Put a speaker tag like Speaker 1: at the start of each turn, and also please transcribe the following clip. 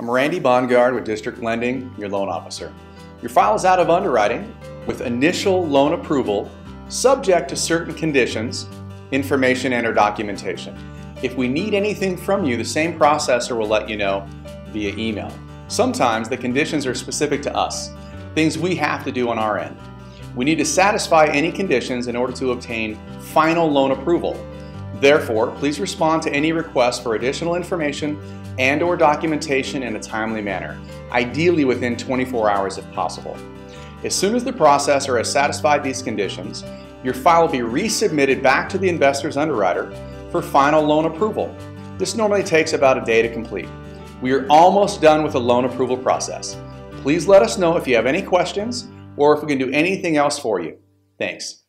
Speaker 1: I'm Randy Bongard with District Lending, your loan officer. Your file is out of underwriting with initial loan approval subject to certain conditions, information, and or documentation. If we need anything from you, the same processor will let you know via email. Sometimes the conditions are specific to us, things we have to do on our end. We need to satisfy any conditions in order to obtain final loan approval. Therefore, please respond to any requests for additional information and or documentation in a timely manner, ideally within 24 hours if possible. As soon as the processor has satisfied these conditions, your file will be resubmitted back to the investor's underwriter for final loan approval. This normally takes about a day to complete. We are almost done with the loan approval process. Please let us know if you have any questions or if we can do anything else for you. Thanks.